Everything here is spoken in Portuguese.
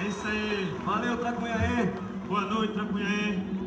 É isso aí. Valeu, Tracunhaê. Boa noite, Tracunhaê.